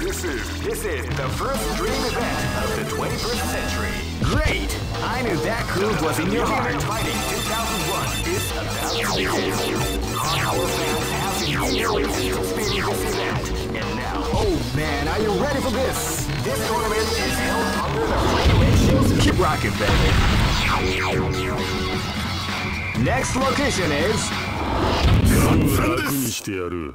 This is this is the first dream event of the 21st century. Great! I knew that groove was in your heart. Fighting 2001 is about to begin. Hardcore fans have been eagerly anticipating this event, and now, oh man, are you ready for this? This tournament is held under the free ratios. Keep rocking, baby. Next location is. 楽にしてやる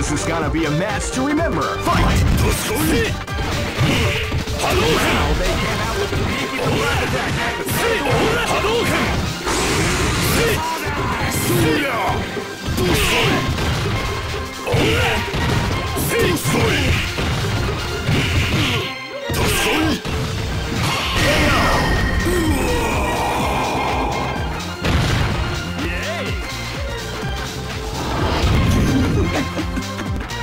This is gonna be a match to remember. Fight! Now they came out with the Attack!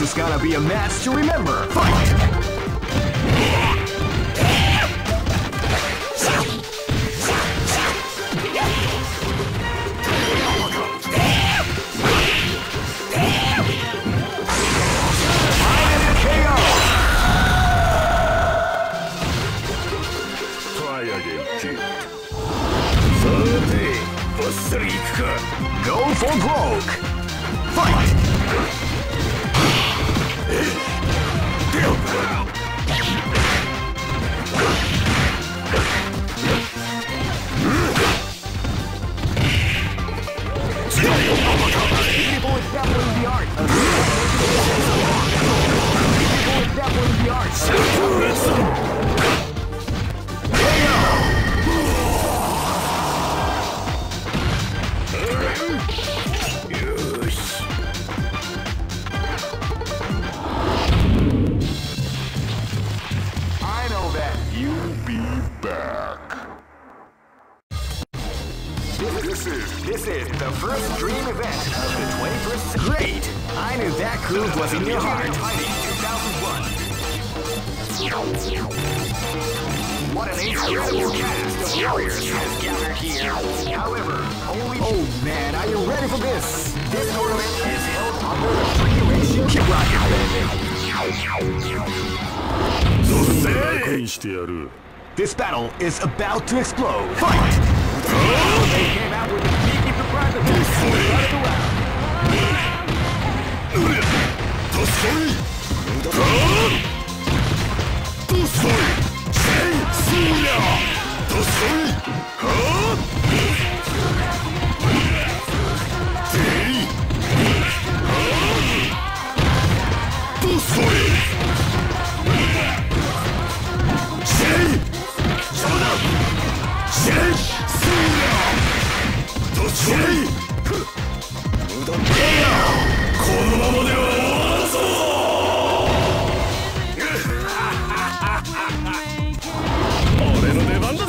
This is gonna be a match to remember. Fight! Go for broke! This is this is the first dream event of the 21st century. Great! I knew that groove was in your heart. What an incredible cast of warriors has gathered here. However, only Oh man, are you ready for this? This tournament is held under the free. Keep rocking, baby. This battle is about to explode. Fight! They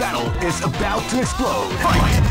battle is about to explode. Fight!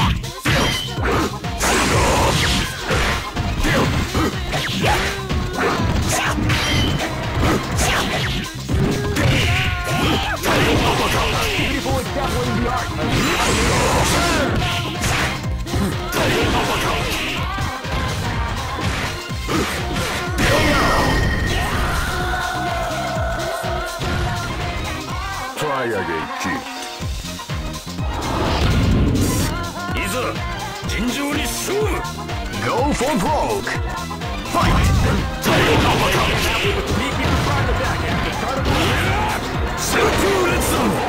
長屋で生きいざ尋常に勝負 Go for broke! Fight! Shoot you, let's go!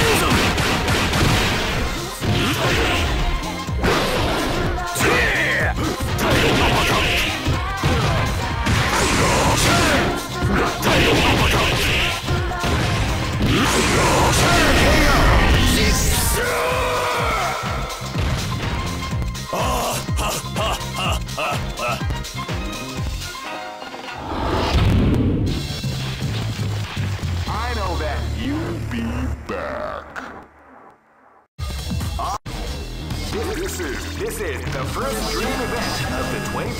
I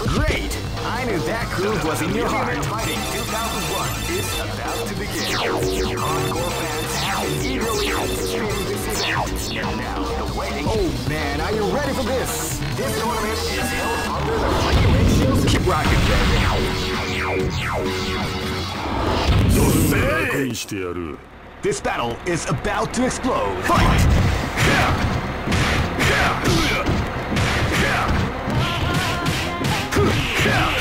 Great! I knew that groove was in your heart. Fighting 2001 is about to begin. Hardcore fans have eagerly anticipating this event. Now the waiting. Oh man, are you ready for this? This tournament is held under the regulations. Keep rocking, baby. This battle is about to explode. Fight! This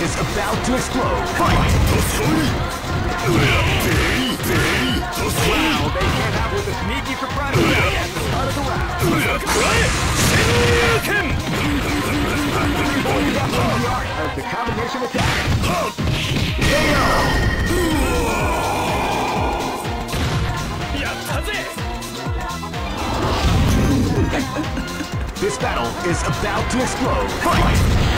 is about to explode. Fight! Wow, they came out with a sneaky surprise combination attack. This battle is about to explode. Fight!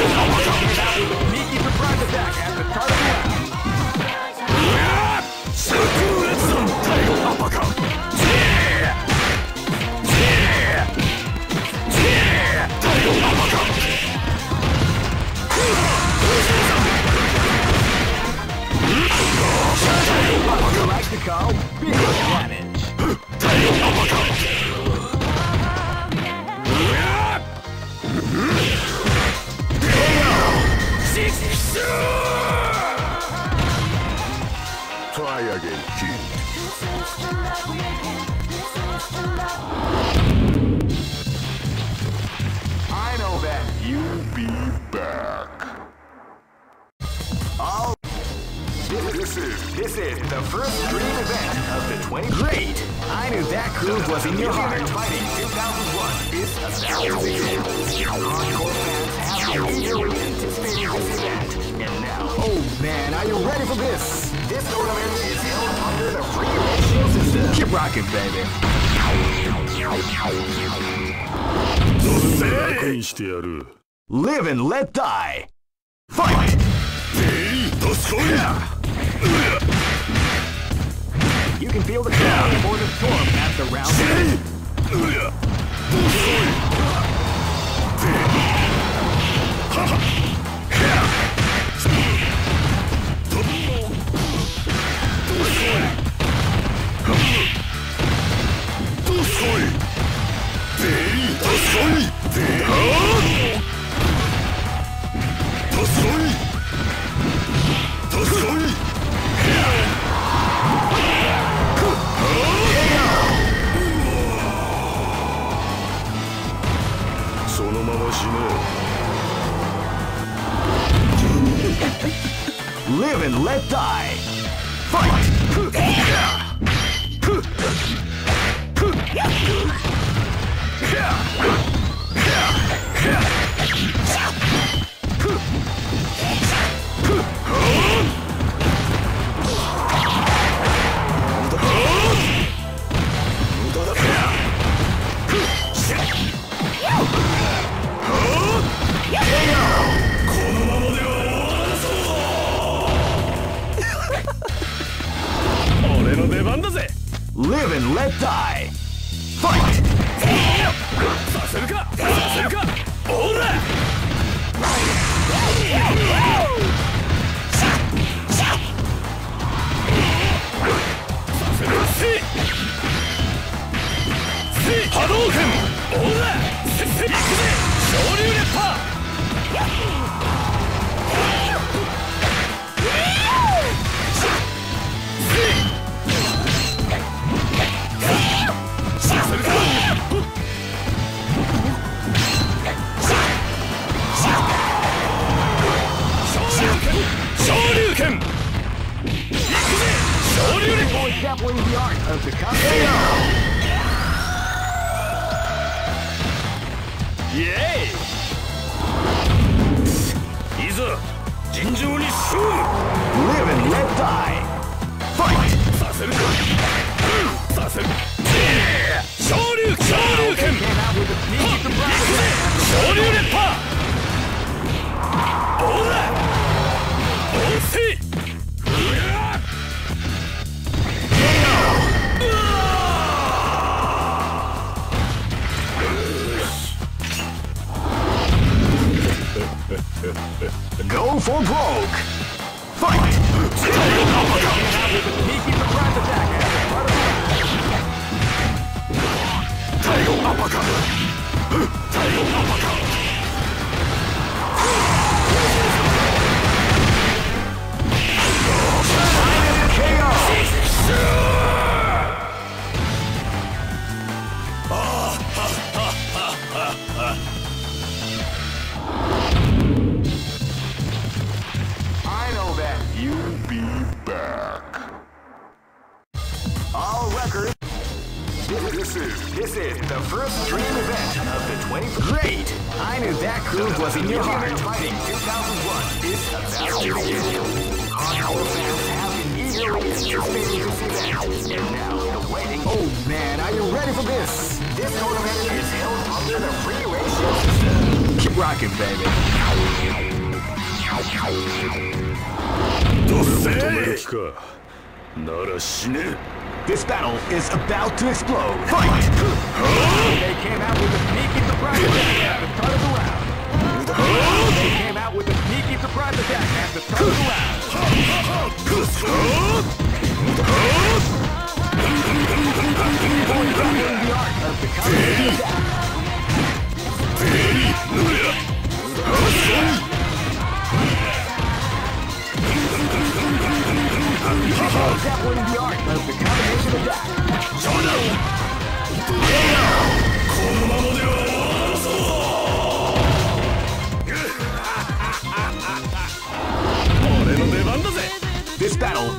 Sneaky surprise attack at the target. baby. Live and let die. live and let die. and let die. So Oh man, are you ready for this? This tournament is held under the free ratio This battle is about to explode. Fight! They came out with a at the start of the round. They came out with a surprise attack at the start of the round. the art of the combination attack. Except learning the art of the combination attack.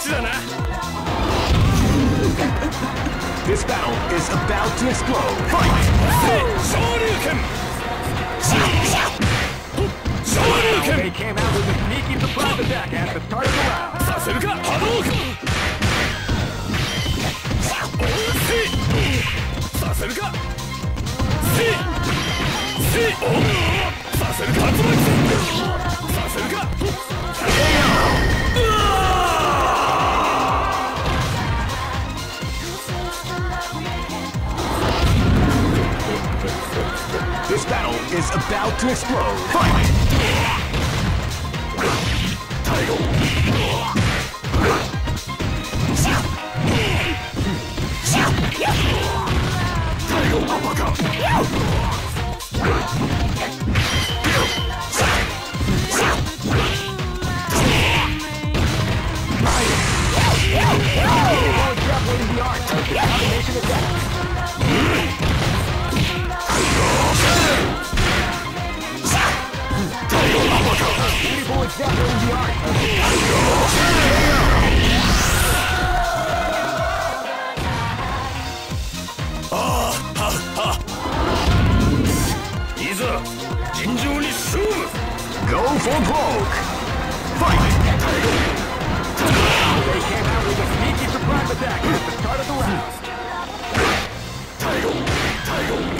This battle is about to explode. Fight! Shoryuken! Shoryuken! They came out with a sneaky surprise attack at the start of the round. Saseruka Hadouken! Si! Saseruka! Si! Si! Saseruka Tatsumaki! Saseruka! Is about to explode. Fight! Extrapolating 尋常に勝負 Go for broke! Fight! They came out with a sneaky surprise attack at the start of the round. Title! Title!